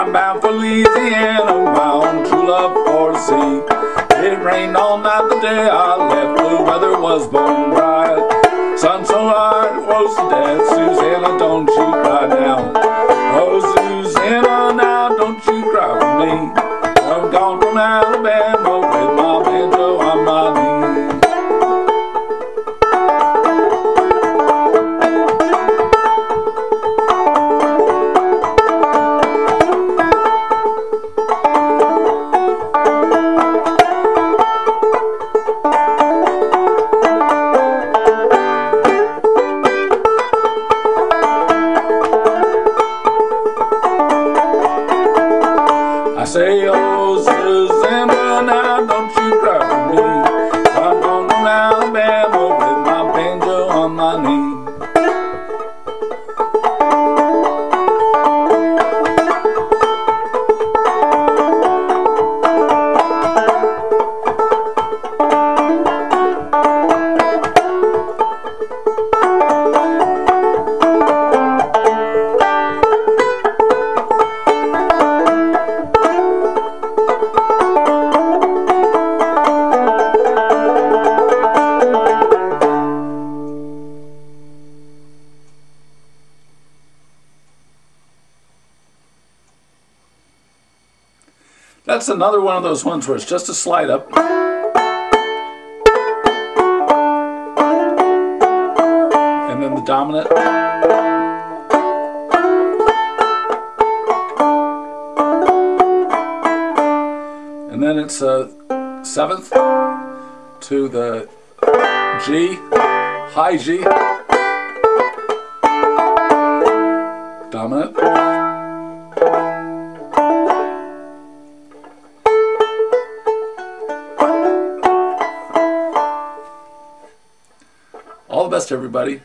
I'm bound for Louisiana, bound true love for the sea. It rained all night the day I left, the weather was bone dry. Sun so hard it was to death, Susanna, don't you cry now. Oh, Susanna, now don't you cry for me. I'm gone from Alabama. That's another one of those ones where it's just a slide up. And then the dominant. And then it's a seventh to the G, high G, dominant. Best, everybody.